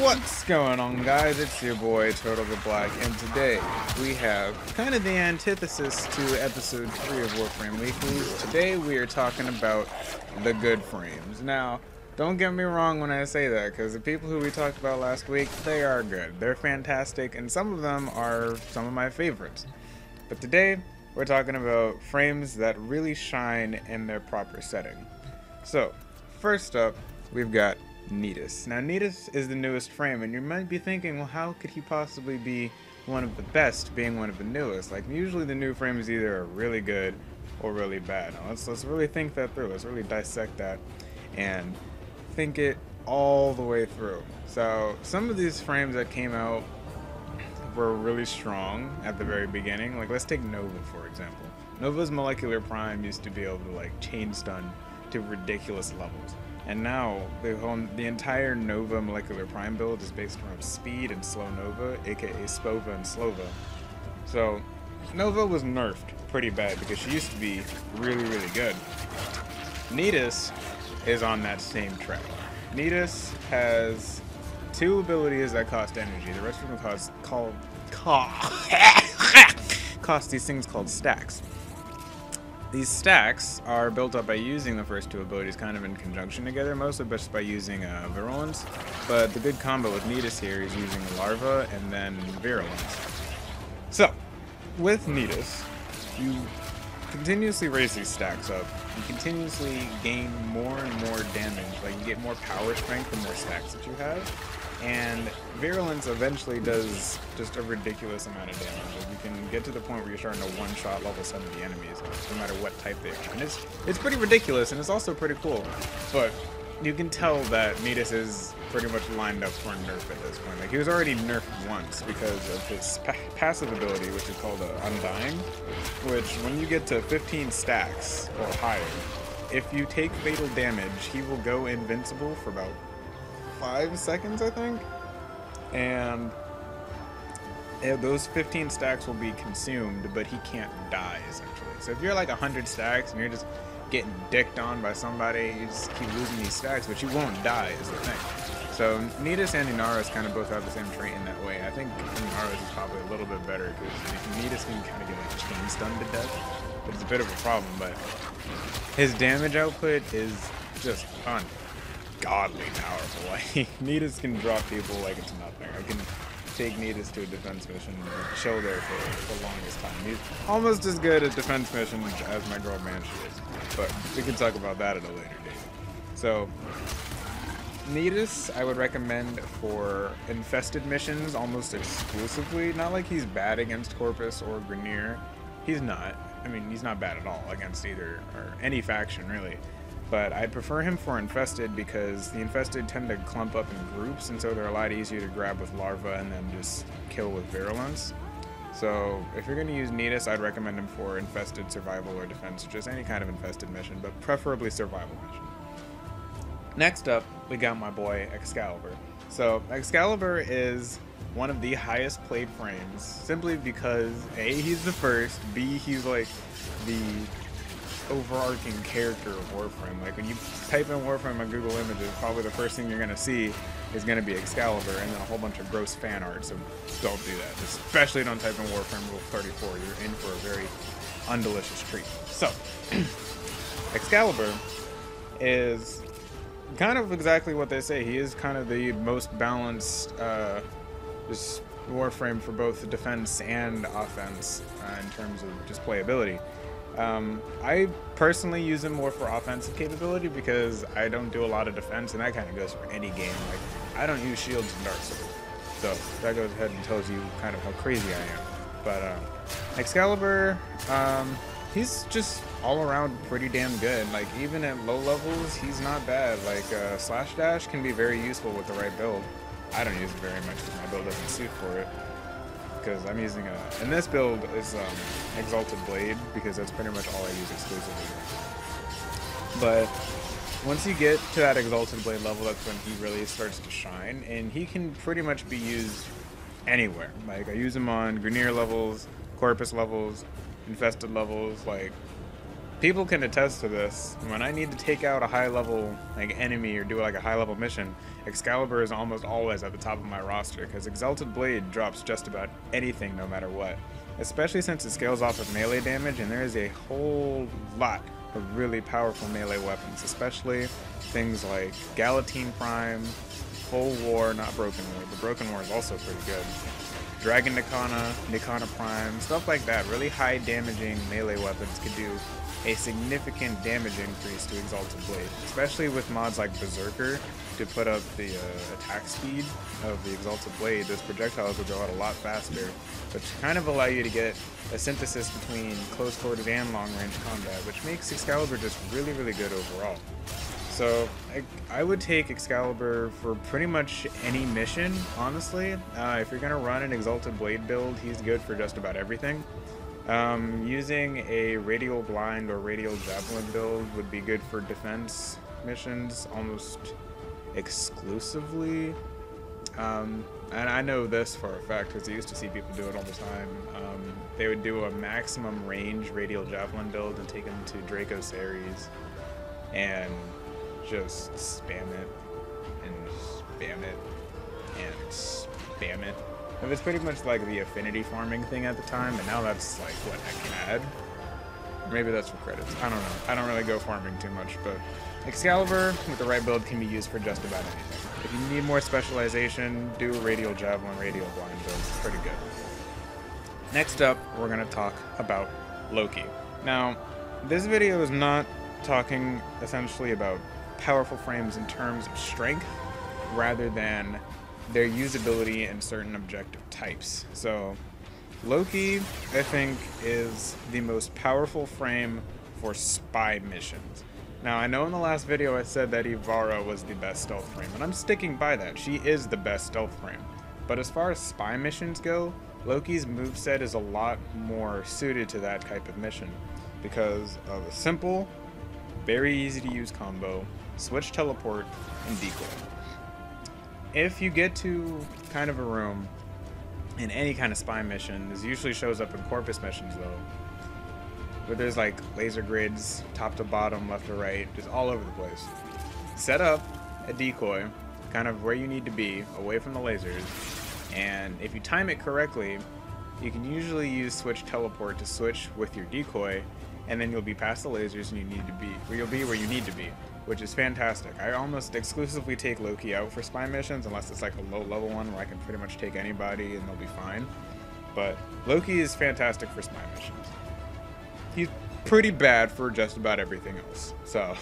What's going on guys? It's your boy Turtle the Black and today we have kind of the antithesis to episode 3 of Warframe Weeklies. Today we are talking about the good frames. Now, don't get me wrong when I say that because the people who we talked about last week, they are good. They're fantastic and some of them are some of my favorites. But today we're talking about frames that really shine in their proper setting. So, first up, we've got Nidus. Now, Nidus is the newest frame, and you might be thinking, well, how could he possibly be one of the best, being one of the newest? Like, usually the new frame is either really good or really bad. Now, let's, let's really think that through. Let's really dissect that and think it all the way through. So, some of these frames that came out were really strong at the very beginning. Like, let's take Nova, for example. Nova's molecular prime used to be able to, like, chain stun to ridiculous levels. And now the whole the entire Nova molecular prime build is based around speed and slow Nova, aka Spova and Slova. So Nova was nerfed pretty bad because she used to be really, really good. Nidus is on that same track. Nidus has two abilities that cost energy. The rest of them cost called cost these things called stacks. These stacks are built up by using the first two abilities kind of in conjunction together, mostly just by using uh, Virulence. But the good combo with Nidus here is using Larva and then Virulence. So, with Nidus, you continuously raise these stacks up. You continuously gain more and more damage. Like, you get more power strength the more stacks that you have and Virulence eventually does just a ridiculous amount of damage. You can get to the point where you're starting to one-shot level 70 enemies, no matter what type they are. And it's, it's pretty ridiculous, and it's also pretty cool. But you can tell that Nidus is pretty much lined up for a nerf at this point. Like, he was already nerfed once because of his pa passive ability, which is called uh, Undying, which when you get to 15 stacks or higher, if you take fatal damage, he will go invincible for about five seconds, I think. And those 15 stacks will be consumed, but he can't die, essentially. So if you're like 100 stacks and you're just getting dicked on by somebody, you just keep losing these stacks, but you won't die, is the thing. So Nidus and Inaros kind of both have the same trait in that way. I think Inaros is probably a little bit better because Nidus can kind of get like chain stunned to death, but it's a bit of a problem. But his damage output is just fun godly powerful. Like, Nidus can drop people like it's nothing. I can take Nidus to a defense mission and chill there for the longest time. He's almost as good at defense missions as my girl Banshee is. But we can talk about that at a later date. So, Nidus, I would recommend for infested missions almost exclusively. Not like he's bad against Corpus or Grineer. He's not. I mean, he's not bad at all against either, or any faction, really but I'd prefer him for Infested because the Infested tend to clump up in groups, and so they're a lot easier to grab with Larva and then just kill with Virulence. So if you're going to use Nidus, I'd recommend him for Infested Survival or Defense, just any kind of Infested mission, but preferably Survival mission. Next up, we got my boy Excalibur. So Excalibur is one of the highest played frames, simply because A, he's the first, B, he's like the overarching character of Warframe. Like when you type in Warframe on Google Images, probably the first thing you're gonna see is gonna be Excalibur and then a whole bunch of gross fan art. So don't do that. Especially don't type in Warframe Rule 34. You're in for a very undelicious treat. So Excalibur is kind of exactly what they say. He is kind of the most balanced uh, just Warframe for both defense and offense uh, in terms of just playability. Um, I personally use him more for offensive capability because I don't do a lot of defense, and that kind of goes for any game. Like, I don't use shields in Dark Souls. So that goes ahead and tells you kind of how crazy I am. But uh, Excalibur, um, he's just all around pretty damn good. Like, even at low levels, he's not bad. Like, uh, Slash Dash can be very useful with the right build. I don't use it very much because my build doesn't suit for it because I'm using a, and this build is um, Exalted Blade because that's pretty much all I use exclusively. But once you get to that Exalted Blade level, that's when he really starts to shine, and he can pretty much be used anywhere. Like I use him on Grineer levels, Corpus levels, Infested levels, like people can attest to this. When I need to take out a high level like enemy or do like a high level mission, Excalibur is almost always at the top of my roster because Exalted Blade drops just about anything no matter what. Especially since it scales off of melee damage and there is a whole lot of really powerful melee weapons, especially things like Galatine Prime, Full War, not Broken War, but Broken War is also pretty good. Dragon Nikana, Nikana Prime, stuff like that. Really high damaging melee weapons could do a significant damage increase to Exalted Blade, especially with mods like Berserker to put up the uh, attack speed of the Exalted Blade. Those projectiles will go out a lot faster, which kind of allow you to get a synthesis between close quarters and long range combat, which makes Excalibur just really, really good overall. So I, I would take Excalibur for pretty much any mission, honestly. Uh, if you're going to run an Exalted Blade build, he's good for just about everything. Um, using a Radial Blind or Radial Javelin build would be good for defense missions almost exclusively. Um, and I know this for a fact because I used to see people do it all the time. Um, they would do a maximum range Radial Javelin build and take them to Draco, Ceres and just spam it and spam it and spam it it was pretty much like the affinity farming thing at the time, and now that's like what I can add. Maybe that's for credits. I don't know. I don't really go farming too much, but Excalibur with the right build can be used for just about anything. If you need more specialization, do Radial Javelin, Radial Blind build. It's pretty good. Next up, we're going to talk about Loki. Now, this video is not talking essentially about powerful frames in terms of strength, rather than their usability in certain objective types. So Loki, I think, is the most powerful frame for spy missions. Now, I know in the last video I said that Ivara was the best stealth frame, and I'm sticking by that. She is the best stealth frame. But as far as spy missions go, Loki's moveset is a lot more suited to that type of mission because of a simple, very easy to use combo, switch teleport, and decoy if you get to kind of a room in any kind of spy mission, this usually shows up in Corpus missions though, where there's like laser grids, top to bottom, left to right, just all over the place. Set up a decoy, kind of where you need to be, away from the lasers, and if you time it correctly, you can usually use switch teleport to switch with your decoy, and then you'll be past the lasers and you need to be, or you'll be where you need to be which is fantastic. I almost exclusively take Loki out for spy missions unless it's like a low level one where I can pretty much take anybody and they'll be fine. But Loki is fantastic for spy missions. He's pretty bad for just about everything else. So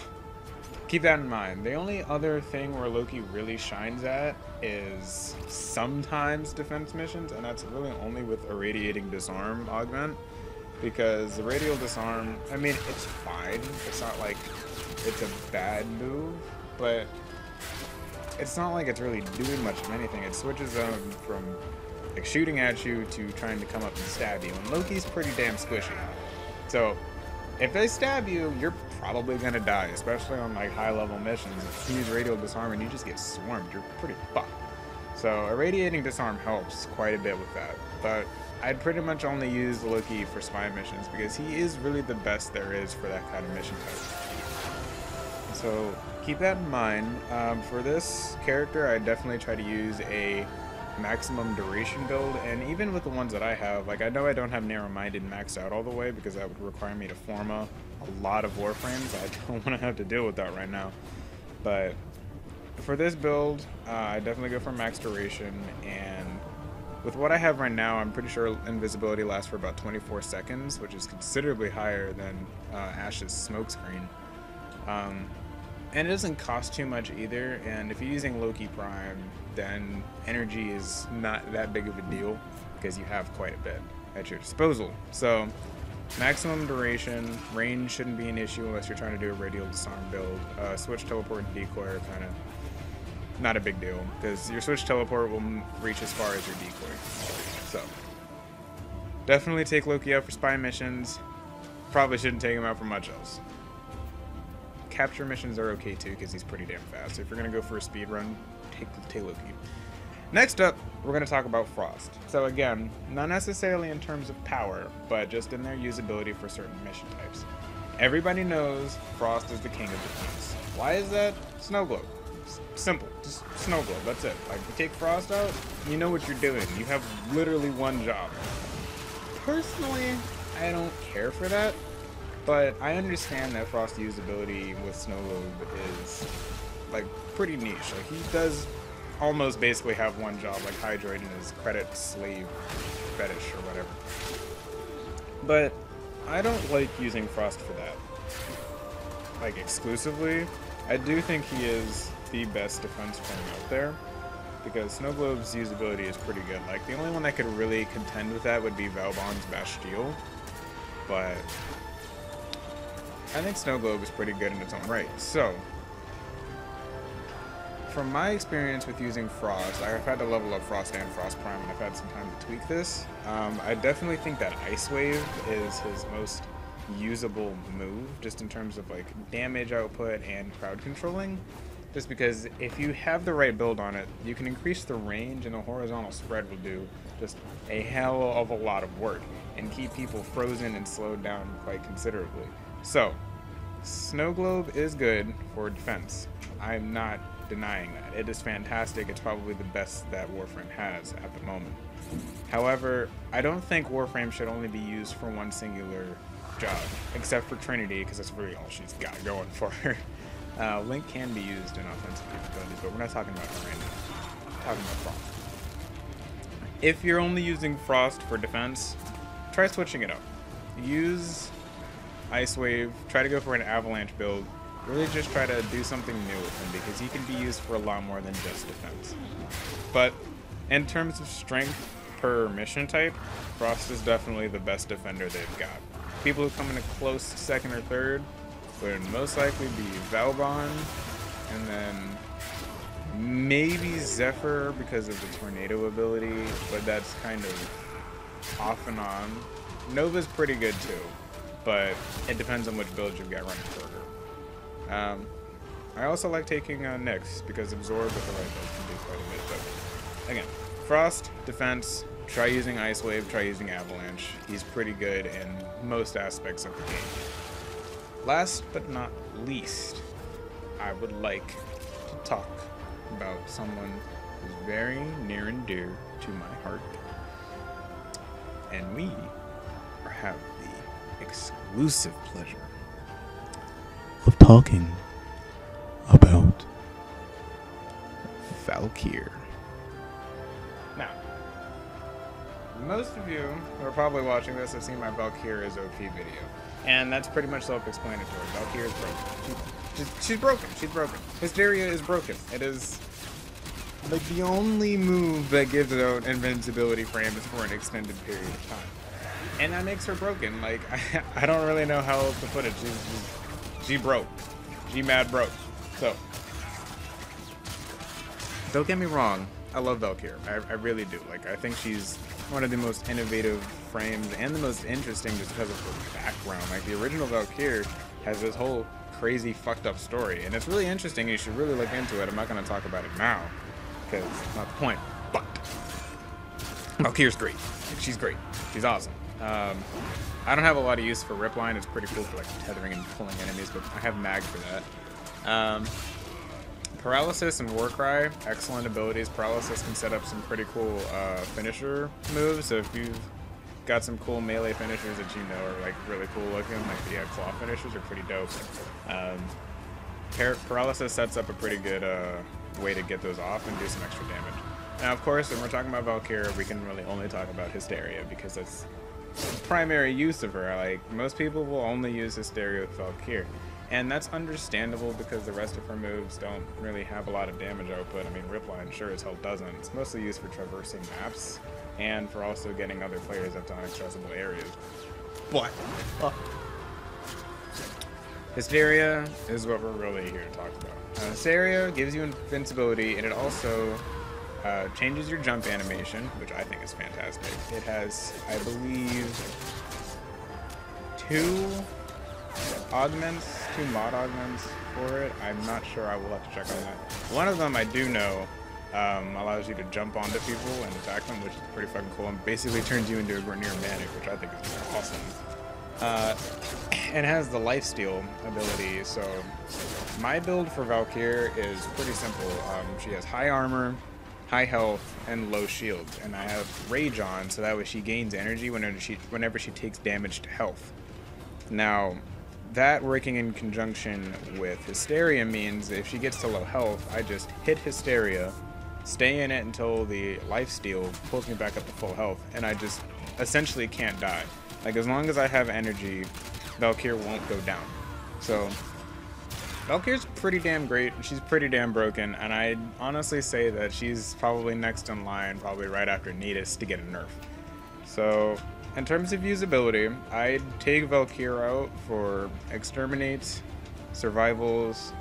keep that in mind. The only other thing where Loki really shines at is sometimes defense missions, and that's really only with irradiating disarm augment. Because the radial disarm, I mean, it's fine. It's not like it's a bad move, but it's not like it's really doing much of anything. It switches them from like shooting at you to trying to come up and stab you. And Loki's pretty damn squishy. So if they stab you, you're probably gonna die, especially on like high level missions. If you use radial disarm and you just get swarmed, you're pretty fucked. So irradiating disarm helps quite a bit with that. But I'd pretty much only use Loki for spy missions because he is really the best there is for that kind of mission type. So keep that in mind. Um, for this character, I definitely try to use a maximum duration build, and even with the ones that I have, like I know I don't have narrow-minded maxed out all the way because that would require me to forma, a lot of warframes. I don't want to have to deal with that right now. But for this build, uh, I definitely go for max duration, and with what I have right now, I'm pretty sure invisibility lasts for about 24 seconds, which is considerably higher than uh, Ash's smokescreen. Um, and it doesn't cost too much either. And if you're using Loki Prime, then energy is not that big of a deal because you have quite a bit at your disposal. So maximum duration, range shouldn't be an issue unless you're trying to do a radial disarm build. Uh, switch teleport and decoy are kind of not a big deal because your switch teleport will reach as far as your decoy. So definitely take Loki out for spy missions. Probably shouldn't take him out for much else capture missions are okay too, because he's pretty damn fast. If you're going to go for a speed run, take, take Loki. Next up, we're going to talk about Frost. So again, not necessarily in terms of power, but just in their usability for certain mission types. Everybody knows Frost is the king of defense. Why is that? Snow Globe. Simple. Just Snow Globe. That's it. Like, you take Frost out, you know what you're doing. You have literally one job. Personally, I don't care for that, but I understand that Frost usability with Snow Globe is, like, pretty niche. Like, he does almost basically have one job, like Hydroid and his credit slave fetish or whatever. But I don't like using Frost for that. Like, exclusively. I do think he is the best defense frame out there. Because Snow Globe's usability is pretty good. Like, the only one that could really contend with that would be Vauban's Bastille. But I think Snow Globe is pretty good in its own right. So, from my experience with using Frost, I've had to level up Frost and Frost Prime, and I've had some time to tweak this. Um, I definitely think that Ice Wave is his most usable move, just in terms of like damage output and crowd controlling. Just because if you have the right build on it, you can increase the range, and the horizontal spread will do just a hell of a lot of work and keep people frozen and slowed down quite considerably. So, Snow Globe is good for defense. I'm not denying that. It is fantastic. It's probably the best that Warframe has at the moment. However, I don't think Warframe should only be used for one singular job, except for Trinity, because that's really all she's got going for her. Uh, Link can be used in offensive capabilities, but we're not talking about her right now. We're talking about Frost. If you're only using Frost for defense, try switching it up. Use Ice Wave, try to go for an Avalanche build, really just try to do something new with him because he can be used for a lot more than just defense. But in terms of strength per mission type, Frost is definitely the best defender they've got. People who come in a close second or third would most likely be Vauban, and then maybe Zephyr because of the tornado ability, but that's kind of off and on. Nova's pretty good too, but it depends on which build you've got running for her. Um, I also like taking uh, Nyx because Absorb with the right build can do quite a bit. But again, Frost, Defense, try using Ice Wave, try using Avalanche. He's pretty good in most aspects of the game. Last but not least, I would like to talk about someone who's very near and dear to my heart. And we have the exclusive pleasure of talking about Valkyr. Now, most of you who are probably watching this have seen my Valkyr is OP video. And that's pretty much self-explanatory. Valkyr is broken. She, she's, she's broken. She's broken. Hysteria is broken. It is like the only move that gives it out invincibility frame is for an extended period of time. And that makes her broken. Like, I, I don't really know how else to put it. She's, she's she broke. She mad broke. So, don't get me wrong. I love Valkyr. I, I really do. Like, I think she's one of the most innovative frames and the most interesting just because of her background. Like, the original Valkyr has this whole crazy fucked up story. And it's really interesting. You should really look into it. I'm not going to talk about it now because not the point. But Valkyr's great. She's great. She's awesome. Um, I don't have a lot of use for Ripline. It's pretty cool for like tethering and pulling enemies, but I have Mag for that. Um, Paralysis and Warcry, excellent abilities. Paralysis can set up some pretty cool uh, finisher moves. So if you've got some cool melee finishers that you know are like really cool looking, like the uh, claw finishers are pretty dope. Um, par paralysis sets up a pretty good uh, way to get those off and do some extra damage. Now, of course, when we're talking about Valkyria, we can really only talk about Hysteria because that's primary use of her. Like, most people will only use Hysteria with Valkyr. And that's understandable because the rest of her moves don't really have a lot of damage output. I mean, Ripline sure as hell doesn't. It's mostly used for traversing maps and for also getting other players up to inaccessible areas. But, uh, Hysteria is what we're really here to talk about. Uh, Hysteria gives you invincibility, and it also uh, changes your jump animation, which I think is fantastic. It has, I believe, two augments, two mod augments for it. I'm not sure. I will have to check on that. One of them I do know um, allows you to jump onto people and attack them, which is pretty fucking cool, and basically turns you into a Grineer Manic, which I think is awesome. Uh, and has the lifesteal ability. So my build for Valkyr is pretty simple. Um, she has high armor, high health, and low shield. And I have Rage on, so that way she gains energy whenever she whenever she takes damage to health. Now, that working in conjunction with Hysteria means if she gets to low health, I just hit Hysteria, stay in it until the life steal pulls me back up to full health, and I just essentially can't die. Like as long as I have energy, Valkyr won't go down. So Valkyr's pretty damn great. She's pretty damn broken, and I'd honestly say that she's probably next in line, probably right after Nidus to get a nerf. So in terms of usability, I'd take Valkyr out for exterminates, survivals,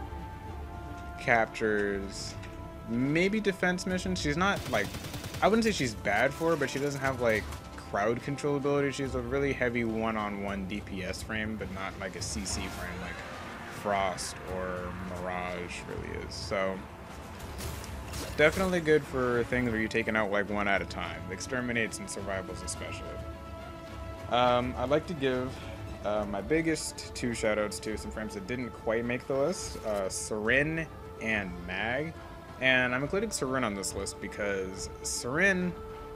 captures, maybe defense missions. She's not like I wouldn't say she's bad for, but she doesn't have like crowd control ability. She's a really heavy one-on-one DPS frame, but not like a CC frame like Frost or Mirage really is. So definitely good for things where you're taking out like one at a time. Exterminates and survivals especially. Um, I'd like to give uh, my biggest two shoutouts to some frames that didn't quite make the list, uh, Saryn and Mag. And I'm including Saryn on this list because Saryn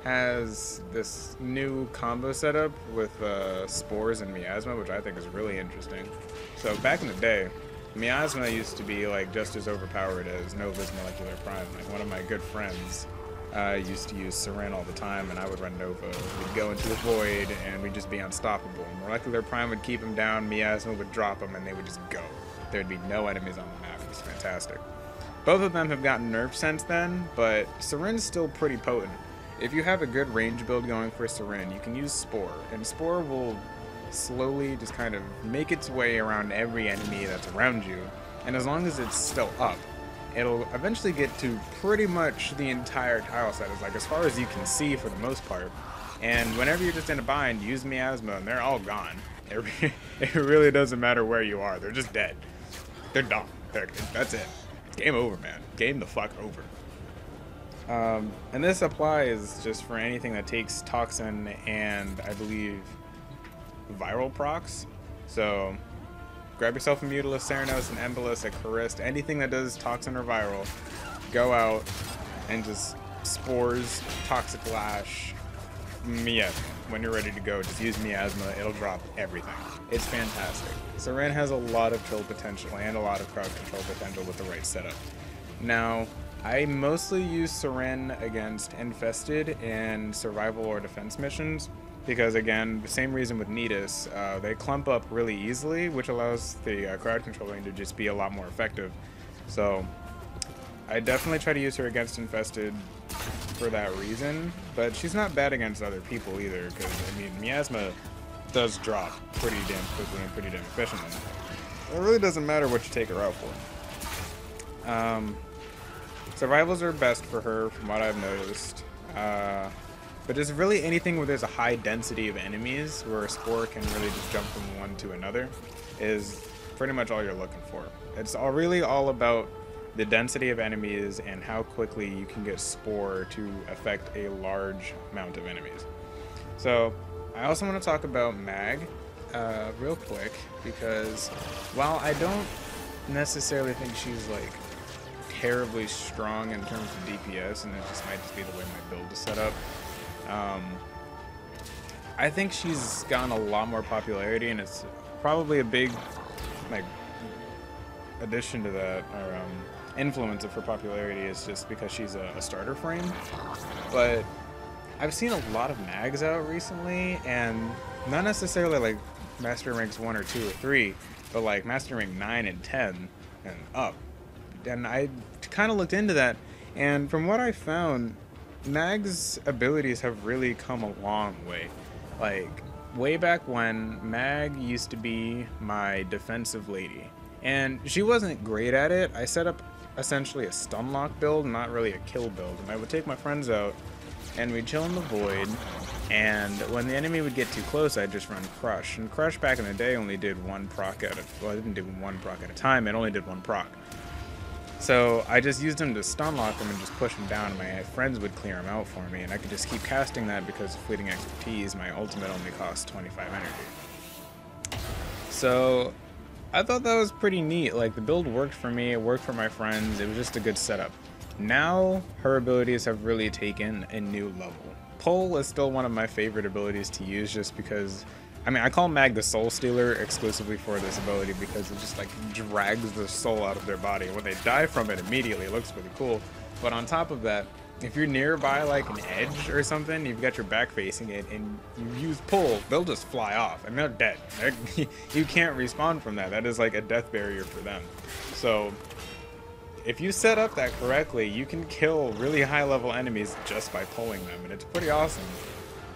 has this new combo setup with uh, Spores and Miasma, which I think is really interesting. So back in the day, Miasma used to be like just as overpowered as Nova's Molecular Prime. Like one of my good friends uh, used to use Saryn all the time, and I would run Nova. We'd go into the void, and we'd just be unstoppable. Molecular Prime would keep him down, Miasma would drop him, and they would just go. There'd be no enemies on the map. It was fantastic. Both of them have gotten nerfed since then, but Saryn's still pretty potent. If you have a good range build going for Sirin, you can use Spore, and Spore will slowly just kind of make its way around every enemy that's around you, and as long as it's still up, it'll eventually get to pretty much the entire tile set, like as far as you can see for the most part. And whenever you're just in a bind, use Miasma, and they're all gone. It, it really doesn't matter where you are; they're just dead. They're done. They're, that's it. Game over, man. Game the fuck over. Um, and this applies just for anything that takes toxin and I believe viral procs. So grab yourself a Mutalist, Cernos, an Embolist, a Charist, anything that does toxin or viral. Go out and just spores, toxic lash, miasma. When you're ready to go, just use miasma. It'll drop everything. It's fantastic. Saryn has a lot of kill potential and a lot of crowd control potential with the right setup. Now, I mostly use Saryn against Infested and survival or defense missions because, again, the same reason with Nidus, uh, they clump up really easily, which allows the uh, crowd controlling to just be a lot more effective. So, I definitely try to use her against Infested for that reason, but she's not bad against other people either because, I mean, Miasma does drop pretty damn quickly and pretty damn efficiently. It really doesn't matter what you take her out for. Um, Survivals are best for her, from what I've noticed. Uh, but just really anything where there's a high density of enemies, where a spore can really just jump from one to another, is pretty much all you're looking for. It's all really all about the density of enemies and how quickly you can get spore to affect a large amount of enemies. So, I also want to talk about Mag uh, real quick because while I don't necessarily think she's like terribly strong in terms of DPS, and it just might just be the way my build is set up. Um, I think she's gotten a lot more popularity, and it's probably a big like addition to that or um, influence of her popularity is just because she's a, a starter frame. But I've seen a lot of mags out recently, and not necessarily like Master Ranks 1 or 2 or 3, but like Master Rank 9 and 10 and up and I kind of looked into that, and from what I found, Mag's abilities have really come a long way. Like, way back when, Mag used to be my defensive lady, and she wasn't great at it. I set up essentially a stun lock build, not really a kill build, and I would take my friends out, and we'd chill in the void, and when the enemy would get too close, I'd just run Crush. And Crush back in the day only did one proc at a, well, I didn't do one proc at a time, it only did one proc. So I just used him to stun lock him and just push him down. And my friends would clear him out for me, and I could just keep casting that because of fleeting expertise. My ultimate only costs 25 energy. So I thought that was pretty neat. Like the build worked for me, it worked for my friends. It was just a good setup. Now her abilities have really taken a new level. Pull is still one of my favorite abilities to use just because I mean I call Mag the Soul Stealer exclusively for this ability because it just like drags the soul out of their body. When they die from it immediately, it looks pretty cool. But on top of that, if you're nearby like an edge or something, you've got your back facing it, and you use pull, they'll just fly off, and they're dead. They're, you can't respawn from that. That is like a death barrier for them. So if you set up that correctly, you can kill really high level enemies just by pulling them, and it's pretty awesome.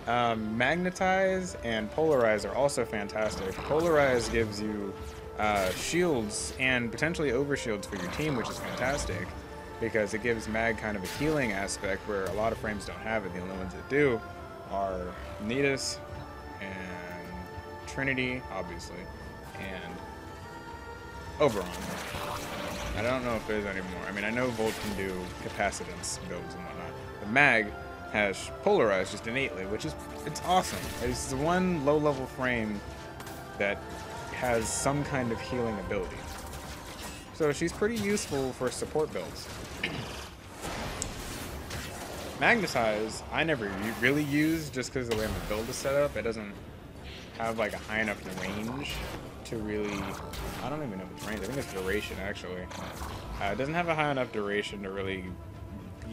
Um, Magnetize and Polarize are also fantastic. Polarize gives you uh, shields and potentially overshields for your team, which is fantastic because it gives Mag kind of a healing aspect where a lot of frames don't have it. The only ones that do are Nidus and Trinity, obviously, and Oberon. I don't know if there's any more. I mean, I know Volt can do capacitance builds and whatnot. but Mag has polarized just innately, which is it's awesome. It's the one low-level frame that has some kind of healing ability. So she's pretty useful for support builds. Magnetize, I never really use just because the way my build is set up. It doesn't have like a high enough range to really, I don't even know if it's range, I think it's duration actually. Uh, it doesn't have a high enough duration to really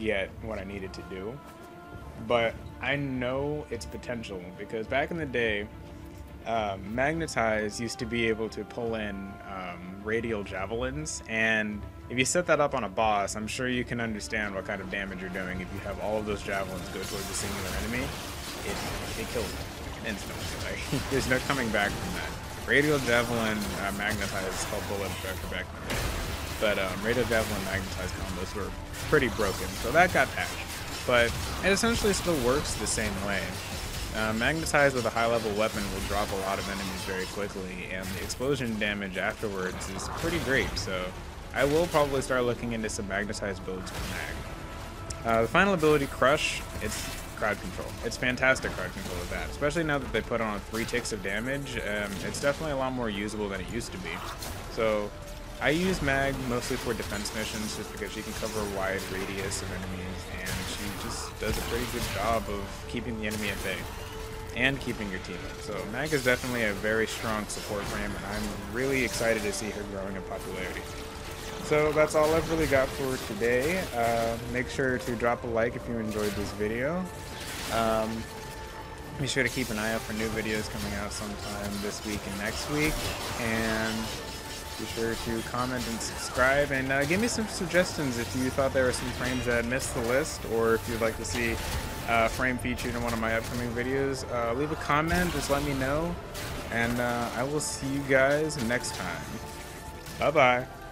get what I needed to do. But I know its potential because back in the day, um, Magnetize used to be able to pull in um, radial javelins, and if you set that up on a boss, I'm sure you can understand what kind of damage you're doing if you have all of those javelins go towards a singular enemy. It, it kills them instantly. Like, there's no coming back from that. Radial javelin uh, Magnetize called bullet back in the day, but um, radial javelin Magnetize combos were pretty broken, so that got patched. But it essentially still works the same way. Uh, magnetize with a high level weapon will drop a lot of enemies very quickly, and the explosion damage afterwards is pretty great, so I will probably start looking into some magnetized builds for Mag. Uh, the final ability, Crush, it's crowd control. It's fantastic crowd control with that, especially now that they put on three ticks of damage. Um, it's definitely a lot more usable than it used to be. So I use Mag mostly for defense missions just because she can cover a wide radius of enemies and just does a pretty good job of keeping the enemy at bay and keeping your team up. So Mag is definitely a very strong support frame, and I'm really excited to see her growing in popularity. So that's all I've really got for today. Uh, make sure to drop a like if you enjoyed this video. Um, be sure to keep an eye out for new videos coming out sometime this week and next week. And be sure to comment and subscribe, and uh, give me some suggestions if you thought there were some frames that missed the list, or if you'd like to see uh, frame featured in one of my upcoming videos. Uh, leave a comment, just let me know, and uh, I will see you guys next time. Bye-bye.